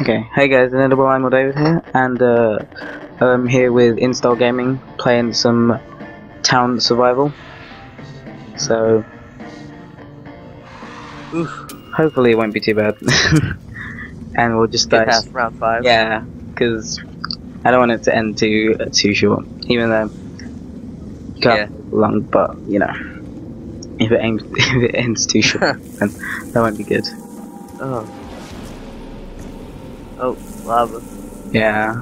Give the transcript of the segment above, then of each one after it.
Okay, hey guys, Inedible I'm David here, and uh, I'm here with InStyle Gaming, playing some Town Survival. So, Oof. hopefully it won't be too bad. and we'll just die. past round five. Yeah, because I don't want it to end too uh, too short, even though it can't be long. But you know, if it aims, if it ends too short, then that won't be good. Oh. Oh, lava. Yeah.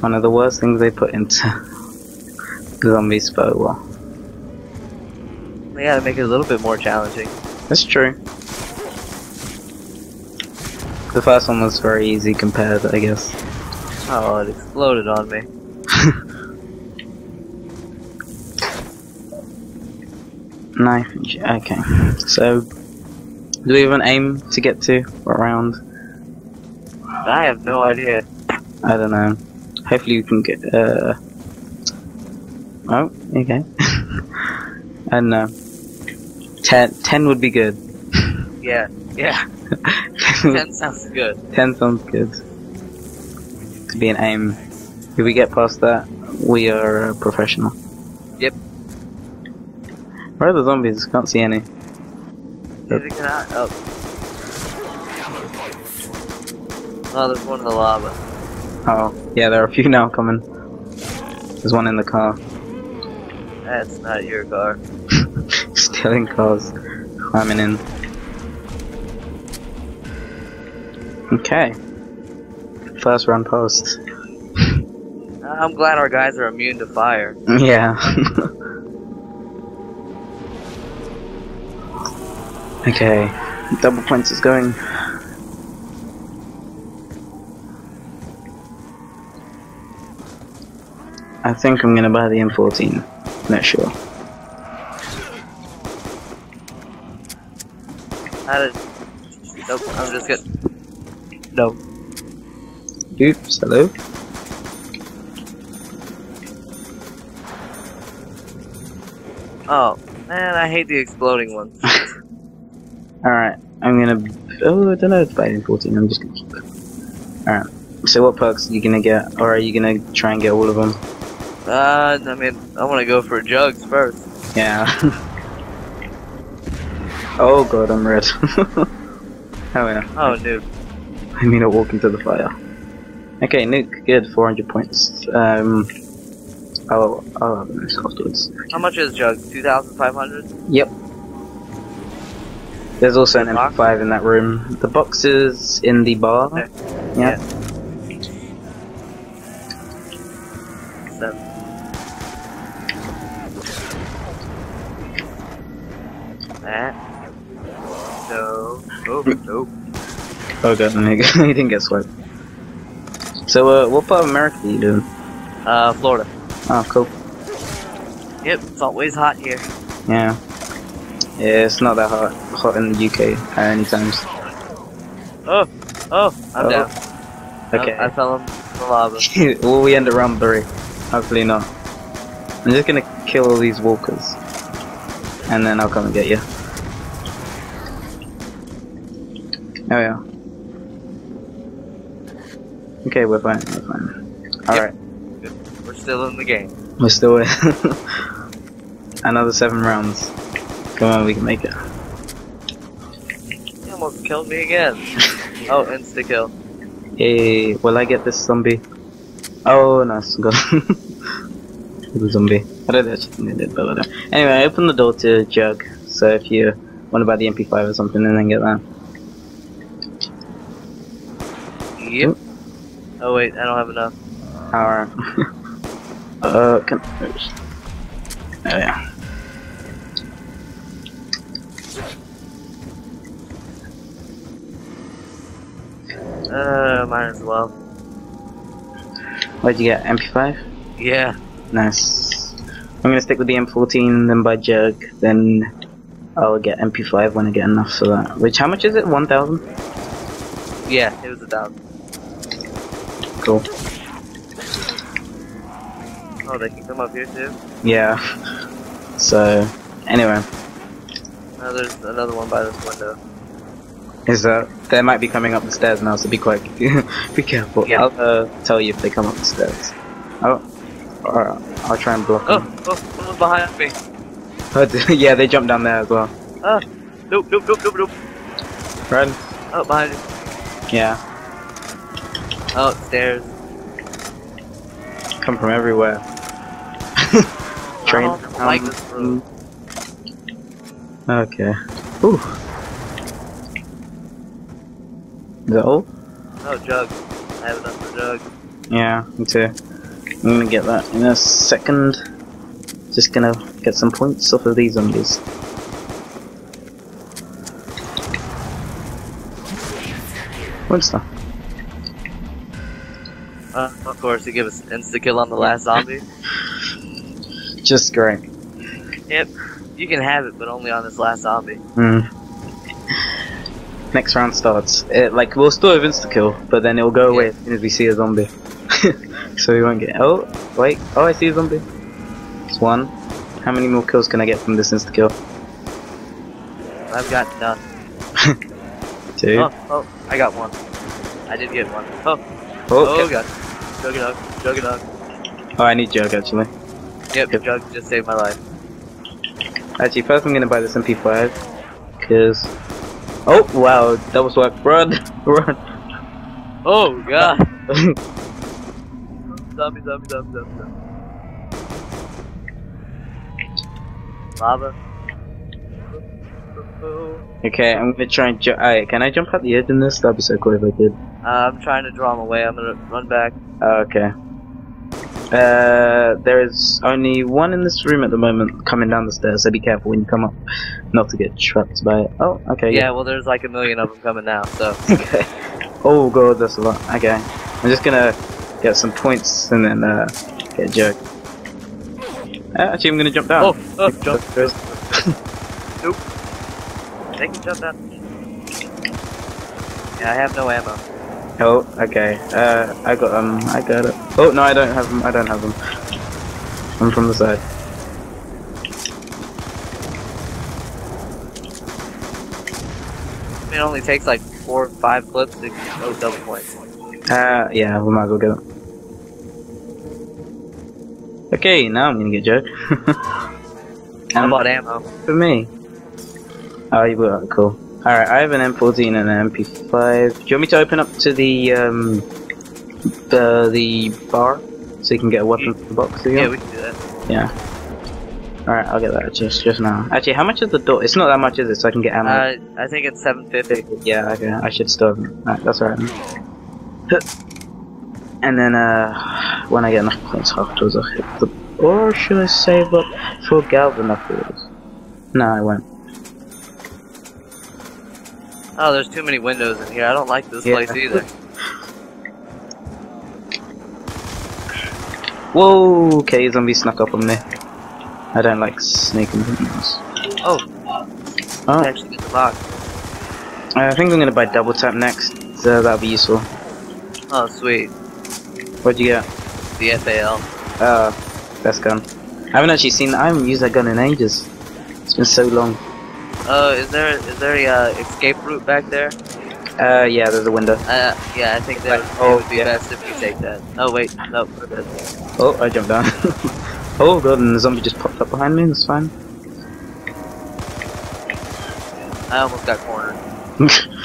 One of the worst things they put into zombies, but well, They gotta make it a little bit more challenging. that's true. The first one was very easy compared, I guess. Oh, it exploded on me. Knife. Okay. So, do we have an aim to get to? What round? I have no idea. I don't know. Hopefully you can get. Uh... Oh, okay. and, know. Ten, ten would be good. Yeah, yeah. Ten sounds good. 10 sounds good. To be an aim. If we get past that, we are uh, professional. Yep. Where are the zombies? Can't see any. Need to get out. Oh. Oh, there's one in the lava. Oh, yeah, there are a few now coming. There's one in the car. That's not your car. Stealing cars. Climbing in. Okay. First run post. I'm glad our guys are immune to fire. Yeah. okay. Double points is going. I think I'm gonna buy the M14. Not sure. How did? Nope. I'm just good. Nope. Oops, hello? Oh man, I hate the exploding ones. Alright, I'm gonna. Oh, I don't know if the M14, I'm just gonna keep it. Alright, so what perks are you gonna get? Or are you gonna try and get all of them? Uh, I mean, I want to go for jugs first. Yeah. oh god, I'm red. oh yeah. Oh, noob. I mean, I walk into the fire. Okay, Nuke, good, 400 points. Um, I'll, I'll have this afterwards. How much is jugs? Two thousand five hundred. Yep. There's also an Box? MP5 in that room. The box is in the bar. Okay. Yeah. Seven. That. No. Oh, nope. Oh god, he didn't get swiped. So, uh, what part of America are you doing? Uh, Florida. Oh, cool. Yep, it's always hot here. Yeah. Yeah, it's not that hot, hot in the UK at any times. Oh, oh, I'm Oh. down. Okay. I, I fell in the lava. Will we end at round three? Hopefully not. I'm just gonna kill all these walkers. And then I'll come and get you. Oh yeah. Okay, we're fine, we're fine. Alright, We're still in the game. we're still in. Another seven rounds. Come on, we can make it. He almost killed me again. oh, insta kill. Hey, will I get this zombie? Oh, nice, got the zombie. I don't actually think I did, but whatever. Anyway, I opened the door to Jug, so if you want to buy the MP5 or something and then get that. Yep. Oh wait, I don't have enough. Alright. uh, can. Oops. Oh, yeah. Uh, might as well. What'd you get? MP5? Yeah. Nice. I'm gonna stick with the M14, then buy Jug, then I'll get MP5 when I get enough for that. Which, how much is it? 1,000? Yeah, it was a thousand. Cool. Oh, they can come up here too? Yeah. So, anyway. Oh, there's another one by this window. Is uh, that they might be coming up the stairs now, so be quite be careful. Yeah. I'll uh, tell you if they come up the stairs. Oh, uh, alright, I'll try and block Oh, them. oh, someone's behind me. Oh, yeah, they jumped down there as well. Oh, nope, nope, nope, nope, nope. Run. Oh, behind you. Yeah, Oh, stairs. come from everywhere. Train. I don't like this room. Okay. Ooh. All? Oh, jug. I have enough for jug. Yeah, me too. I'm gonna get that in a second. Just gonna get some points off of these zombies. What's that? Uh, of course, you give us insta kill on the last zombie. Just great. Yep. You can have it, but only on this last zombie. Hmm. Next round starts. It, like we'll still have insta kill, but then it'll go away as soon as we see a zombie. so we won't get. Oh wait! Oh, I see a zombie. It's one. How many more kills can I get from this insta kill? I've got none. Two. Oh, oh, I got one. I did get one. Oh, Oh, oh, god. Jug it up, jug it up. oh, I need jug actually. Yep, Yep. jug just saved my life. Actually, first I'm gonna buy this MP5, cause. Oh wow, that was work. Run, run. Oh god. zombie, zombie, zombie, zombie, zombie. Lava. okay, I'm gonna try and jump. Alright, can I jump out the edge in this? That'd be so cool if I did. Uh, I'm trying to draw him away. I'm gonna run back. Oh, okay. Uh, there is only one in this room at the moment coming down the stairs, so be careful when you come up, not to get trapped by it. Oh, okay. Yeah, well, there's like a million of them coming now, so. Okay. Oh god, that's a lot. Okay. I'm just gonna get some points and then uh, get a jug. Uh, actually, I'm gonna jump down. Oh, oh, jump. First. They can jump down. Yeah, I have no ammo. Oh, okay. Uh, I got um, I got it. Oh no, I don't have them. I don't have them. I'm from the side. It only takes like four or five clips to go double points. Uh, yeah, we might as well get it. Okay, now I'm gonna get jug. I and bought ammo. for me. Oh, you it. Cool. All right, I have an M14 and an MP5. Do you want me to open up to the um, the the bar so you can get a weapon from the box? Yeah, we can do that. Yeah. Alright, I'll get that just just now. Actually, how much is the door? It's not that much, is it? So I can get ammo. Uh, I think it's 750. yeah, okay. I should still have. Alright, that's alright. And then, uh, when I get enough points afterwards, I'll hit the. Or should I save up for Galvin afterwards? No, I won't. Oh, there's too many windows in here. I don't like this Yeah. place either. Whoa! Okay, zombie snuck up on me. I don't like sneaking things. Oh, Oh, I actually get the box. I think I'm gonna buy double tap next, so that'll be useful. Oh, sweet. What'd you get? The FAL. Uh, best gun. I haven't actually seen. I haven't used that gun in ages. It's been so long. Oh, is there is there a uh, escape route back there? Uh, yeah, there's a window. Uh, yeah, I think that Oh, it would be yeah. best if we take that. Oh wait, no. Oh, I jumped down. oh god, and the zombie just popped up behind me. That's fine. I almost got cornered.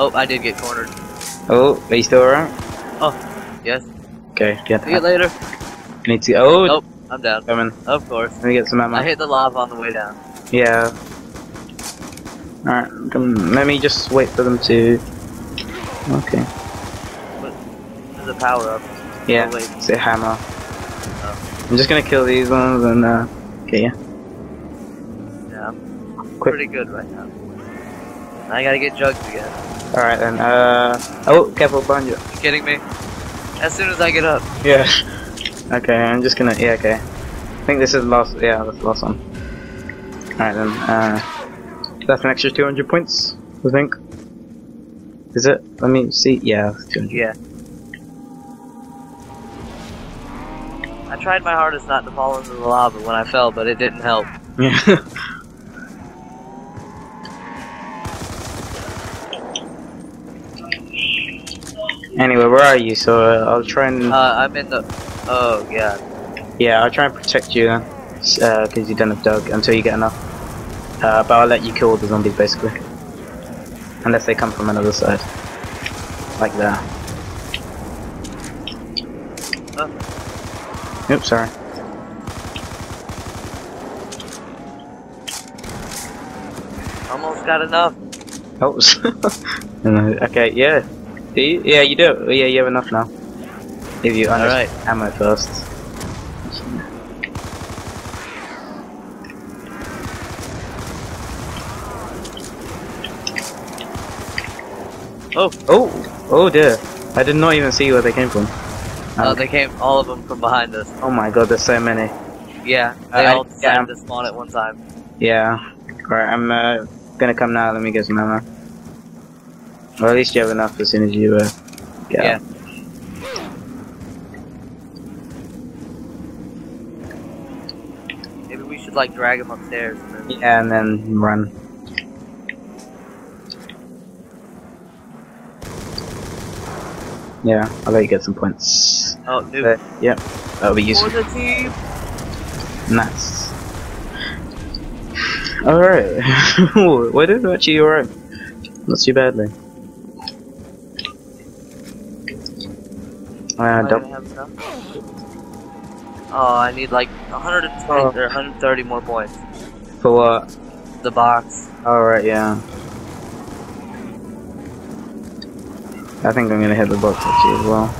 Oh, I did get cornered. oh, are you still around? Oh, yes. Okay, get See you later. Need to. Oh, Nope, I'm down. coming. Of course. Let me get some ammo. I hit the lava on the way down. Yeah. Alright, come- let me just wait for them to. Okay. There's a power up. Yeah, it's a hammer. I'm just gonna kill these ones and uh. Okay, yeah. Yeah, I'm Quick. pretty good right now. I gotta get jugs again. Alright then, uh. Oh, careful behind you. You kidding me? As soon as I get up. Yeah. Okay, I'm just gonna. Yeah, okay. I think this is the last. Yeah, that's the last one. Alright then, uh. That's an extra 200 points, I think. Is it? Let me see. Yeah, 200. Yeah. I tried my hardest not to fall into the lava when I fell, but it didn't help. Yeah. Anyway, where are you? So uh, I'll try and. Uh, I'm in the. Oh yeah. Yeah, I'll try and protect you then, uh, because you don't have dug until you get enough. Uh, but I'll let you kill all the zombies basically, unless they come from another side, like that. Oops, sorry. Almost got enough. Oh, Uh, okay, yeah. Do you? Yeah, you do. Yeah, you have enough now. If you All right. ammo first. Oh. Oh, oh dear. I did not even see where they came from. Uh, Um, they came. All of them from behind us. oh my god, there's so many. Yeah. They Uh, all decided yeah. to spawn at one time. Yeah. Alright, I'm uh, gonna come now. Let me get some ammo. Well, at least you have enough as soon as you uh, get Yeah. out. Maybe we should like drag them upstairs. And then... Yeah, and then run. Yeah, I'll let you get some points. Oh, dude. Uh, yep, that'll be useful. Nice. Alright. We're doing actually alright. Not too badly. Uh, Am I dou- gonna have enough? Oh, I need like 120 Oh. or 130 more points. for what? The box. Alright, yeah. I think I'm gonna hit the box actually as well.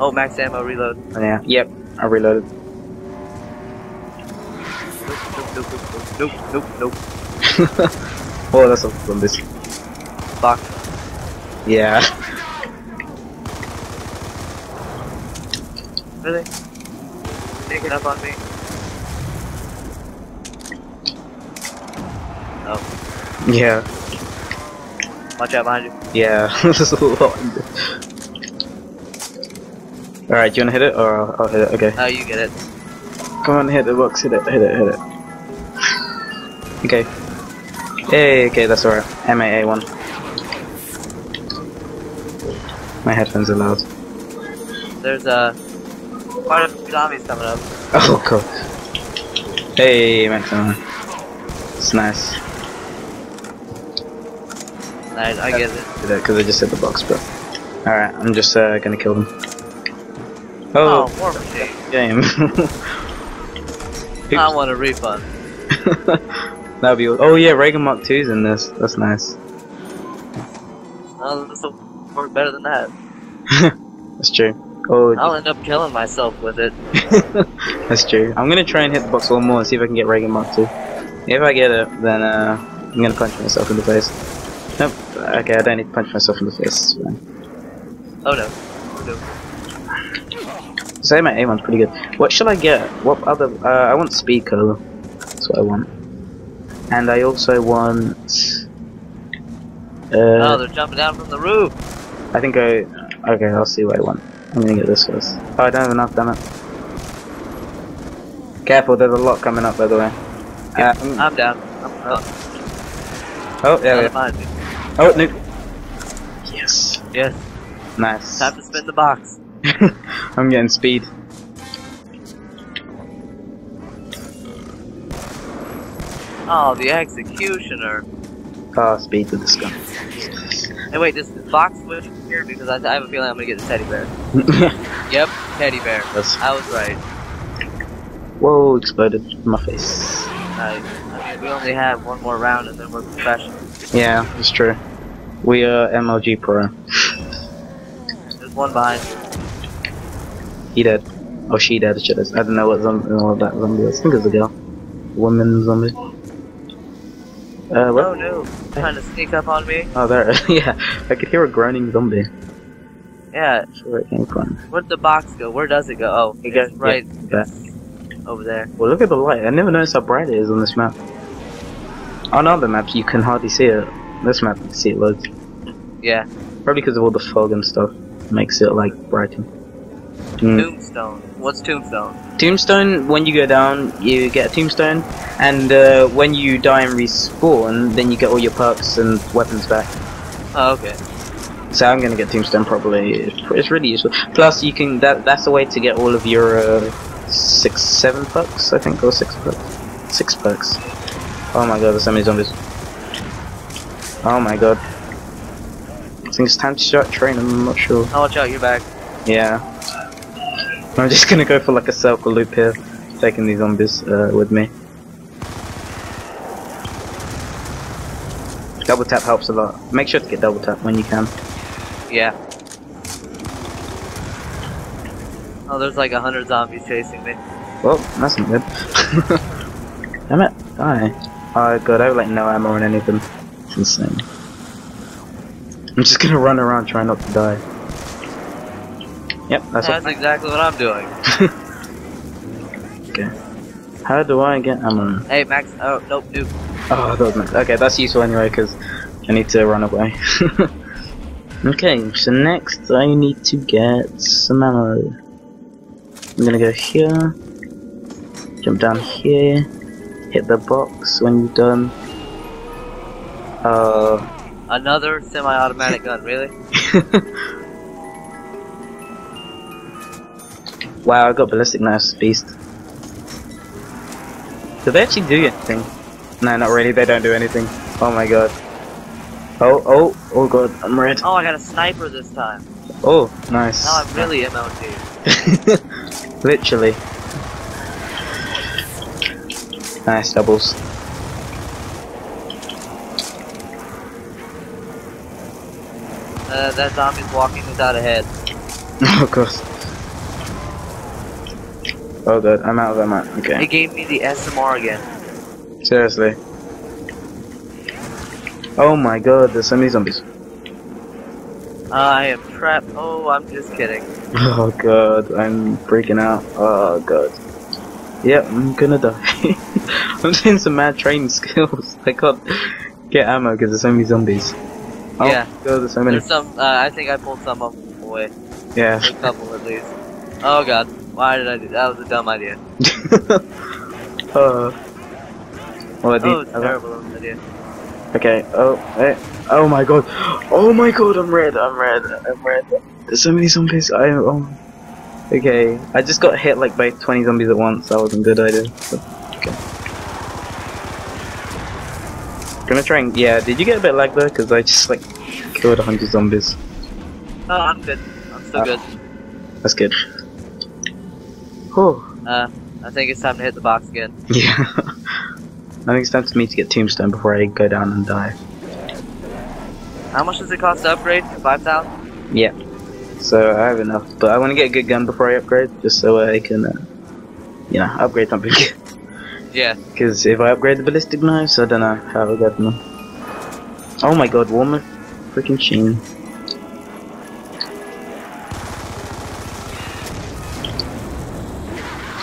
Oh, max ammo reload. Oh, yeah. Yep, I reloaded. Nope, nope, nope, nope, nope, nope. oh, that's a from this. Box. Yeah. Really? Sneaking up on me. Oh, Yeah. Watch out behind you. Yeah. There's a lot. Alright, do you wanna hit it or I'll, I'll hit it? Okay. Oh, you get it. Come on, hit the box, hit it, hit it, hit it. Okay. Hey, okay, that's alright. M8A1. My headphones are loud. There's uh, quite a few zombies coming up. Oh god. Hey, Maximum. It's nice. I, I get it. Did it because I just hit the box, bro. Alright, I'm just uh, gonna kill them. Oh, Oh, war machine. game. I want a refund. That'll be. Oh yeah, Ray Gun Mark 2's in this. That's nice. Oh, this will work better than that. That's true. Oh, I'll end up killing myself with it. That's true. I'm gonna try and hit the box one more and see if I can get Reagan Mark 2. If I get it, then uh, I'm gonna punch myself in the face. Okay, I don't need to punch myself in the face. Oh no. Oh, no. Say my A1's pretty good. What should I get? What other? Uh, I want Speed Cola. That's what I want. And I also want. Oh, Uh, they're jumping down from the roof. I think I. Okay, I'll see what I want. I'm gonna get this first. Oh, I don't have enough. Damn it. Careful, there's a lot coming up, by the way. Uh, I'm- I'm down. I'm oh, oh, yeah, yeah. Oh, nuke. Yes. Yes. Nice. Time to spin the box. I'm getting speed. Oh, the executioner. Oh, speed to this gun. Hey, wait, this this box switch here because I, I have a feeling I'm gonna get the teddy bear. Yep, teddy bear. That's, I was right. whoa, exploded in my face. I, I we only have one more round and then we're professional. Yeah, it's true. We are MLG Pro. There's one behind you. He dead. Oh, she dead, should I I don't know what zombie, what that zombie is. I think it's a girl. Woman zombie. Uh, what? Oh no, trying to sneak up on me. Oh, there. yeah, I could hear a groaning zombie. Yeah, That's where it came from. where'd the box go? Where does it go? Oh, It goes- right yeah, over there. Well, look at the light. I never noticed how bright it is on this map. On other maps, you can hardly see it. This map, you can see it loads. Yeah, Probably because of all the fog and stuff. Makes it like brighten. Mm. tombstone. What's tombstone? Tombstone, when you go down, you get a tombstone, and uh, when you die and respawn, then you get all your perks and weapons back. Oh, okay. So I'm gonna get Tombstone probably. It's, it's really useful. Plus, you can that that's a way to get all of your uh, six, seven perks, I think, or six perks. Six perks. Oh my god, there's so many zombies. Oh my god. I think it's time to start training. I'm not sure. Oh, watch out, you're back. Yeah. I'm just gonna go for like a circle loop here, taking these zombies uh, with me. Double tap helps a lot. Make sure to get double tap when you can. Yeah. Oh, there's like a hundred zombies chasing me. Well, that's not good. Damn it, die. Oh god, I have like no ammo on anything. It's insane. I'm just gonna run around trying not to die. Yep, that's That's what. exactly what I'm doing. okay. How do I get ammo? Hey, Max. Oh, nope, dude. Oh, that was nice. Okay, that's useful anyway because I need to run away. okay, so next I need to get some ammo. I'm gonna go here, jump down here, hit the box when you're done. Uh, Another semi-automatic gun, really? wow, I got ballistic knives, beast. Do they actually do anything? No, not really. They don't do anything. Oh my god. Oh, oh, oh god, I'm red. Oh, I got a sniper this time. Oh, nice. Now I'm really MLG. Literally. Nice doubles. Uh, that zombie's walking without a head. of course. Oh god, I'm out of ammo. He Okay. He gave me the SMR again. Seriously. Oh my god, there's so many zombies. I am trapped. Oh, I'm just kidding. Oh god, I'm freaking out. Oh god. Yep, I'm gonna die. I'm doing some mad training skills. I can't get ammo because there's so many zombies. Oh Yeah. god, there's so many. There's some. Uh, I think I pulled some of them away. Yeah. A couple at least. Oh god, why did I do that? That was a dumb idea. uh, well, Oh, it's terrible idea. Okay. Oh, eh. oh my god. Oh my god, I'm red. I'm red. I'm red. There's so many zombies. I oh. Okay, I just got hit like by 20 zombies at once. That wasn't a good idea. But, okay. Gonna try and yeah. Did you get a bit lag there? Because I just like killed a 100 zombies. Oh, I'm good. I'm still Uh, good. That's good. Whew. Uh, I think it's time to hit the box again. Yeah. I think it's time for me to get Tombstone before I go down and die. How much does it cost to upgrade? Five thousand? Yeah. So I have enough, but I want to get a good gun before I upgrade, just so I can, uh, you know, upgrade something. Yeah. Because if I upgrade the ballistic knives, I don't know how I'll get them. Oh my god, Warmer freaking Sheen.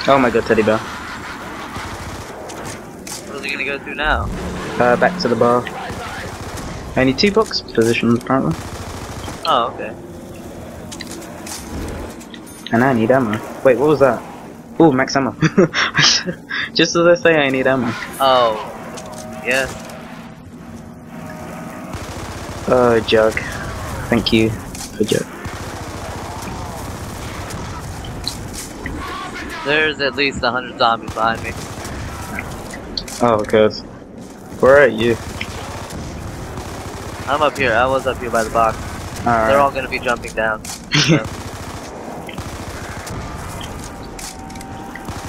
Oh my god, teddy bear. What are we gonna go through now? Uh, back to the bar. Only two box positions apparently. Oh, okay. And I need ammo. Wait, what was that? Oh, max ammo. Just as I say, I need ammo. Oh. Yes. Uh, Jug. Thank you for Jug. There's at least a hundred zombies behind me. Oh, god. Where are you? I'm up here. I was up here by the box. They're all gonna be jumping down. So.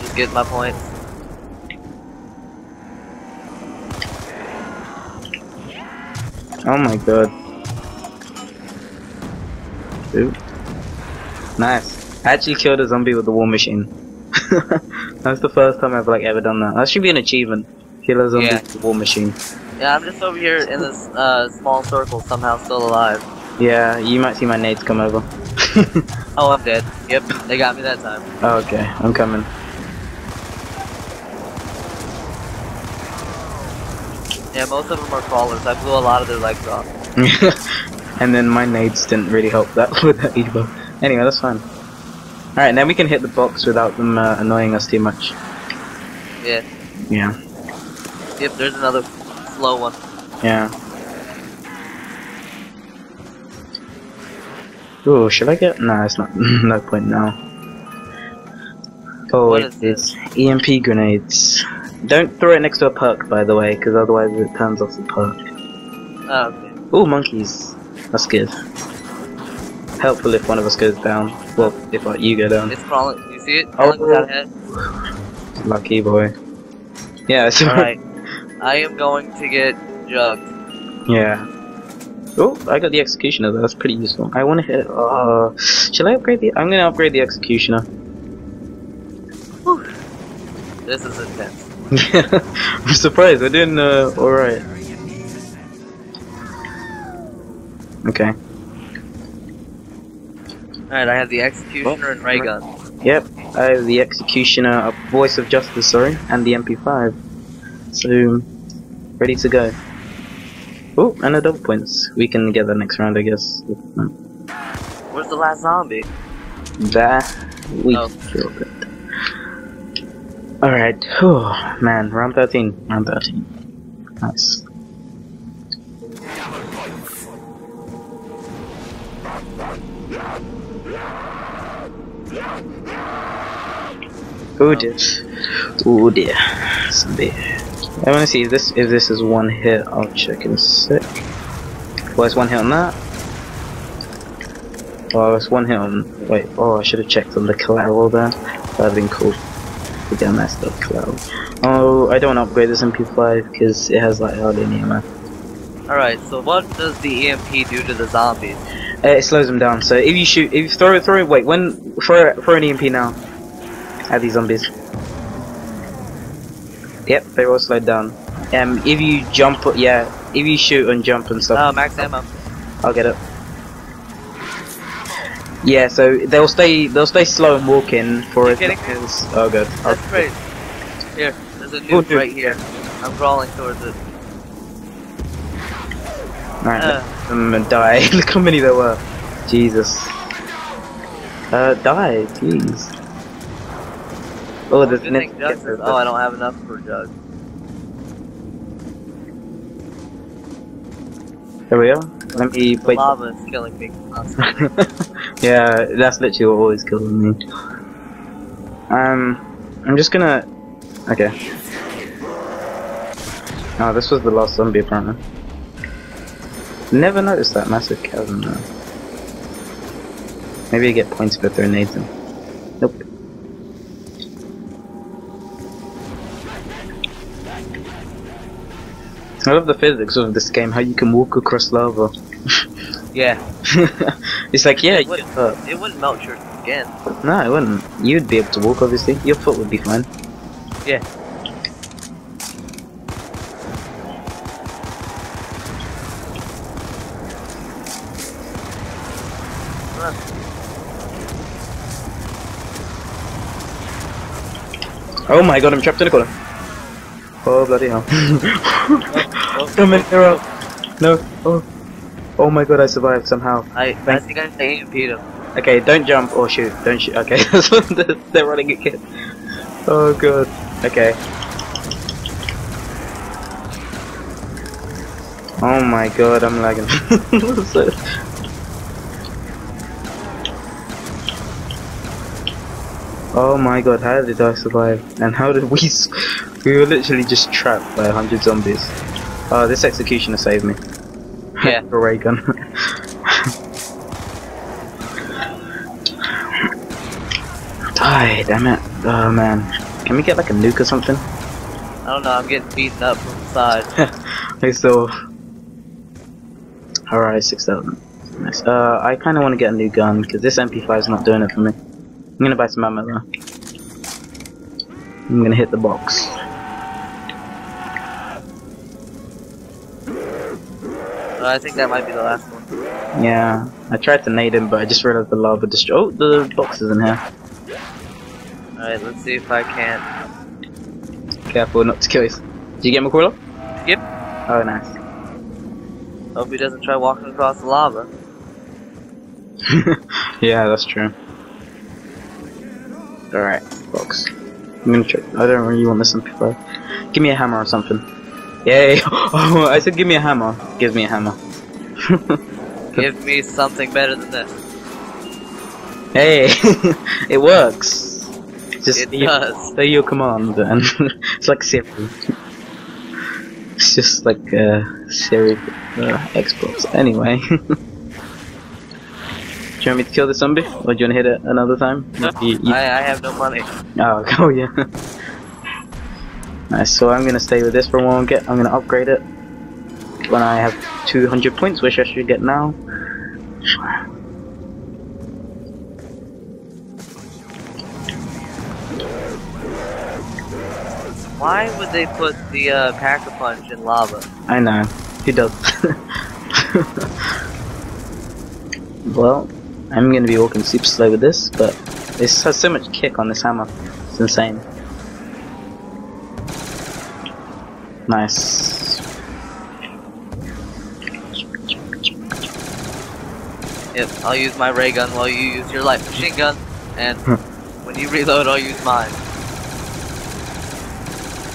Just get my point. Oh my god. Ooh. Nice. I actually killed a zombie with the war machine. That's the first time I've like ever done that. That should be an achievement. Kill a zombie Yeah. with the war machine. Yeah, I'm just over here in this uh, small circle, somehow still alive. Yeah, you might see my nades come over. Oh, I'm dead. Yep, they got me that time. Oh, okay, I'm coming. Yeah, most of them are crawlers. I blew a lot of their legs off. and then my nades didn't really help that with that either. Anyway, that's fine. Alright, now we can hit the box without them uh, annoying us too much. Yeah. Yeah, Yep, there's another slow one. yeah. Oh, should I get? No, it's not. no point now. Oh, What it is EMP grenades. Don't throw it next to a perk, by the way, because otherwise it turns off the perk. Oh, okay. Oh, monkeys. That's good. Helpful if one of us goes down. Well, if uh, you go down. It's crawling. You see it? Oh. Crawling without head. Lucky boy. Yeah, it's Alright. I am going to get jugged. Yeah. Oh, I got the executioner. though. That's pretty useful. I want to hit. Uh, should I upgrade the? I'm gonna upgrade the executioner. This is intense. I'm surprised. I didn't. Uh, all right. Okay. Alright, I have the executioner and ray gun. Yep. I have the executioner, voice of justice. Sorry, and the MP5. So, ready to go. Oh, and a double points. We can get the next round, I guess. Where's the last zombie? That we Oh. killed it. Alright, oh man, round 13. Round 13. Nice. Oh dear. Oh dear. Zombie. I wanna see if this if this is one hit, I'll check in a sec. Well it's one hit on that. Oh, it's one hit on. Wait, oh, I should have checked on the collateral there. That'd been cool. Damn, that's the collateral. Oh, I don't want to upgrade this MP5 because it has like hardly any ammo. Alright, so what does the EMP do to the zombies? Uh, it slows them down. So if you shoot, if you throw it, throw it. Wait, when throw throw an EMP now at these zombies. Yep, they're all slowed down. Um, if you jump, yeah, if you shoot and jump and stuff, Oh, max ammo. I'll get it. Yeah, so they'll stay they'll stay slow and walking for You it. because- Oh good. That's great. Here, there's a Oh, dude. right here. I'm crawling towards it. Alright, Uh. let them die. Look how many there were. Jesus. Uh, die, please. Oh, there's Good thing nip- Jug says, oh, I don't have enough for Jug. There we go. Let me wait. lava is killing me. yeah, that's literally what always kills me. Um, I'm just gonna. Okay. Oh, this was the last zombie apparently. Never noticed that massive chasm though. Maybe I get points for throwing nades in. Nope. I love the physics of this game, how you can walk across lava. yeah. it's like, yeah, It you wouldn't, get it wouldn't melt your skin. No, it wouldn't. You'd be able to walk, obviously. Your foot would be fine. Yeah. Oh my god, I'm trapped in a corner. Oh bloody hell. Oh, Come in, hero. No. Oh. Oh my god, I survived somehow. I, I think I AMP'd him. Okay, don't jump or shoot. Don't shoot. Okay, they're, running again. Oh god. Okay. Oh my god, I'm lagging. So- oh my god, how did I survive? And how did we? s- We were literally just trapped by a hundred zombies. Oh, this executioner saved me. Yeah. The ray gun. Die, damn it. Oh man. Can we get like a nuke or something? I don't know, I'm getting beaten up from the side. Okay, so. Alright, 6,000. Nice. Uh, I kinda wanna get a new gun, because this MP5 is not doing it for me. I'm gonna buy some ammo though. I'm gonna hit the box. I think that might be the last one. Yeah, I tried to nade him, but I just realized the lava destroyed. Oh, the box is in here. Alright, let's see if I can. Careful not to kill us. Did you get McCullough? Yep. Oh, nice. Hope he doesn't try walking across the lava. yeah, that's true. Alright, box. I'm gonna try. I don't really want this MP5. Give me a hammer or something. Yay! Oh, I said give me a hammer. Give me a hammer. Give me something better than this. Hey, it works. Just It you- does. say your command and it's like Siri. It's just like uh, Siri uh, Xbox. Anyway. do you want me to kill the zombie? Or do you want to hit it another time? You- you- I, I have no money. Oh, oh yeah. Nice. So I'm gonna stay with this for a while. and Get. I'm gonna upgrade it when I have 200 points, which I should get now. Why would they put the uh, pack a punch in lava? I know. He does. well, I'm gonna be walking super slow with this, but this has so much kick on this hammer. It's insane. Nice. Yep, I'll use my ray gun while you use your light machine gun, and hmm. when you reload, I'll use mine.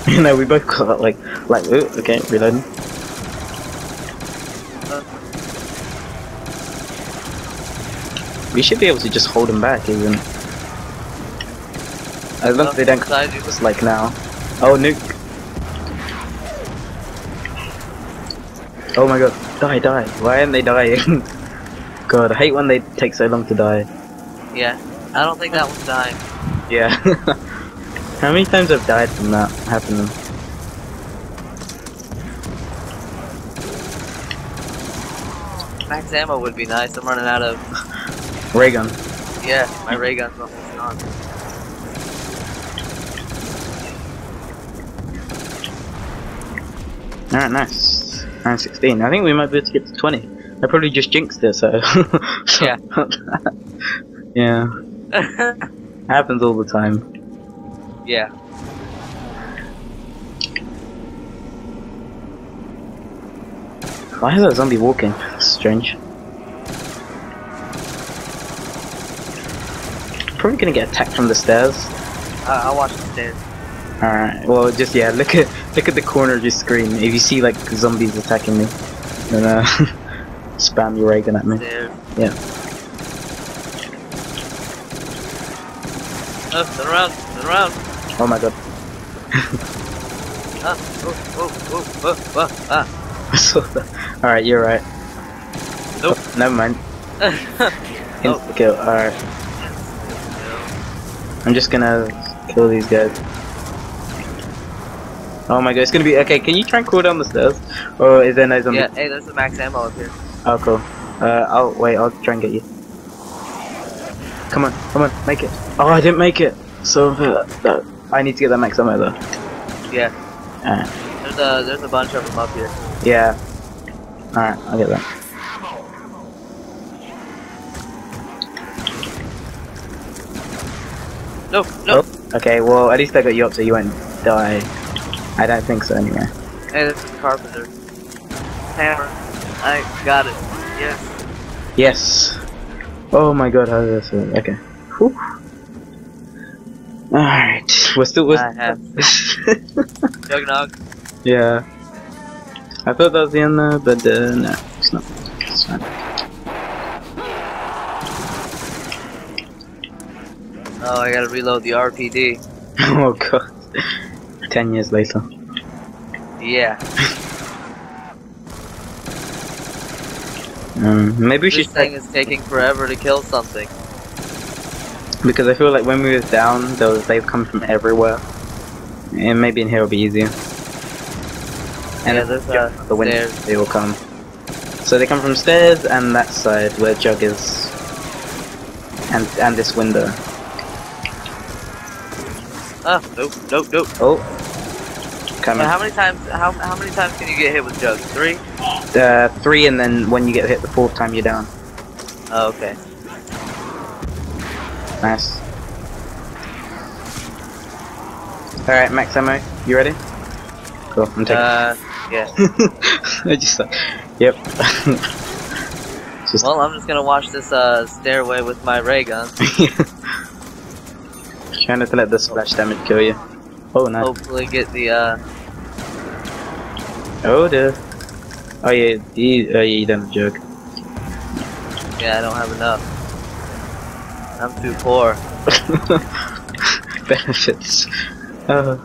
You know, we both got like, like, ooh, okay, reloading. We should be able to just hold him back, even. As long as they don't just like now. Oh, nuke. Oh my god, die, die. Why aren't they dying? god, I hate when they take so long to die. Yeah, I don't think that one's dying. Yeah. How many times have died from that happening? Max ammo would be nice. I'm running out of. Ray gun. Yeah, my ray gun's almost gone. Alright, nice. Round 16. I think we might be able to get to 20. I probably just jinxed it, so. Yeah. yeah. Happens all the time. yeah. Why is that zombie walking? Strange. Probably gonna get attacked from the stairs. I I'll watch the stairs. Alright, well just yeah, look at look at the corner of your screen. If you see like zombies attacking me, then uh spam your ray gun at me. Stairs. Yeah. Oh, turn around, turn around. Oh my god. Ah, oh, oh, oh, oh, oh, ah. I saw that. Alright, you're right. Nope. Oh, never mind. Oh. Insta kill. Alright. I'm just gonna kill these guys. Oh my god, it's gonna be okay. Can you try and crawl down the stairs, or is there no zombie? Yeah, hey, there's a max ammo up here. Oh cool. Uh, I'll wait. I'll try and get you. Come on, come on, make it. Oh, I didn't make it. So uh, uh, I need to get that max ammo though. Yeah, Alright. there's a there's a bunch of them up here. Yeah. Alright, I'll get that. No, no. Oh, okay. Well, at least I got you up so you won't die. I don't think so anyway. Hey, this is carpenter. Hammer. I got it. Yes. Yes. Oh my god, how does this work? Okay. Whew. Alright. We're still. We're I have Juggernog. yeah. I thought that was the end there, but uh, no, it's not. It's fine. Oh, I gotta reload the RPD. oh god. Ten years later. Yeah. Um, maybe we This should thing is taking forever to kill something. because I feel like when we was down, those they've come from everywhere, and maybe in here will be easier. And yeah, there's uh, the windows they will come. So they come from stairs and that side where Jug is, and and this window. Ah, nope, nope, nope. Oh, coming. Now, how many times? How how many times can you get hit with Jug? Three? Uh, three, and then when you get hit the fourth time, you're down. Oh, okay. Nice. All right, max ammo. You ready? Cool. I'm taking. Uh, yeah. I just like, yep. just Well, I'm just gonna watch this uh stairway with my ray gun. trying not to let the splash damage kill you. Oh no. Hopefully, get the uh. Oh dear. Oh yeah, you, oh yeah, you done a joke. Yeah, I don't have enough. I'm too poor. Benefits. Uh.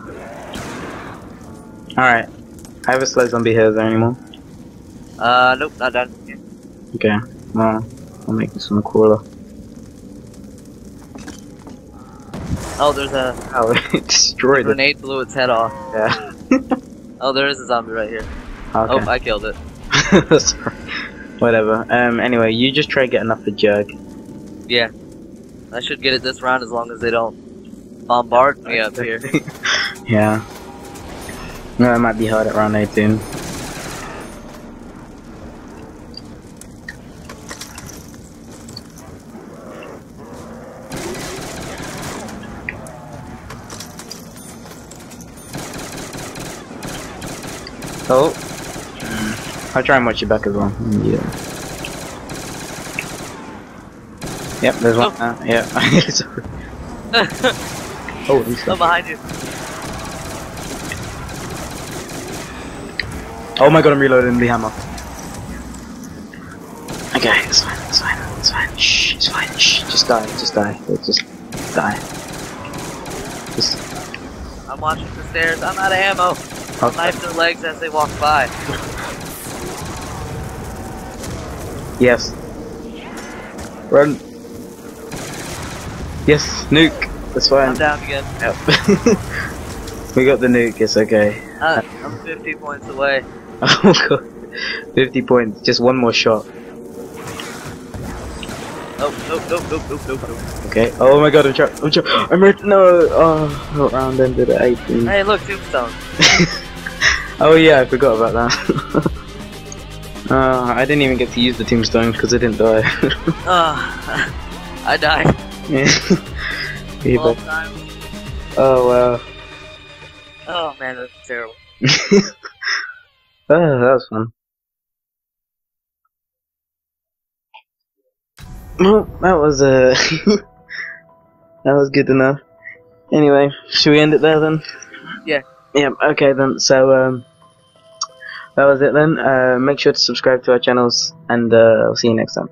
Alright. I have a slow zombie here. Is there anymore? Uh, nope, not done. Okay. Well, I'll make this one cooler. Oh, there's a Oh, it destroyed it. grenade blew its head off. Yeah. Oh, there is a zombie right here. Okay. Oh, I killed it. Whatever. Um. Anyway, you just try getting up the jug. Yeah. I should get it this round as long as they don't bombard me up here. yeah. No, it might be hard at round 18. Oh. Mm. I'll try and watch you back as well. Yeah. Yep, there's one. Oh. Uh, yeah. Oh, he's I'm behind you. Oh my god, I'm reloading the HAMR. Okay, it's fine, it's fine, it's fine. Shh, it's fine. Shh, just die, just die. Just die. Just. I'm watching the stairs. I'm out of ammo. Okay. Knife their legs as they walk by. Yes. Run. Yes, nuke. That's I'm fine. down again. Yep. we got the nuke, it's okay. Uh, I'm 50 points away. Oh god. 50 points, just one more shot. Oh, nope, nope, nope, nope, nope, nope. Okay. Oh my god, I'm trapped. I'm trapped. I'm right. No. Oh, round ended at 18. Hey, look, tombstone. oh yeah, I forgot about that. uh, I didn't even get to use the tombstone because I didn't die. Uh, I died. yeah. Yeah, 12 but- oh wow. Oh man, that's terrible. oh, that was fun. Well, that was uh, that was good enough. Anyway, should we end it there then? Yeah. Yeah. Okay then. So um, that was it then. Uh, make sure to subscribe to our channels, and uh, I'll see you next time.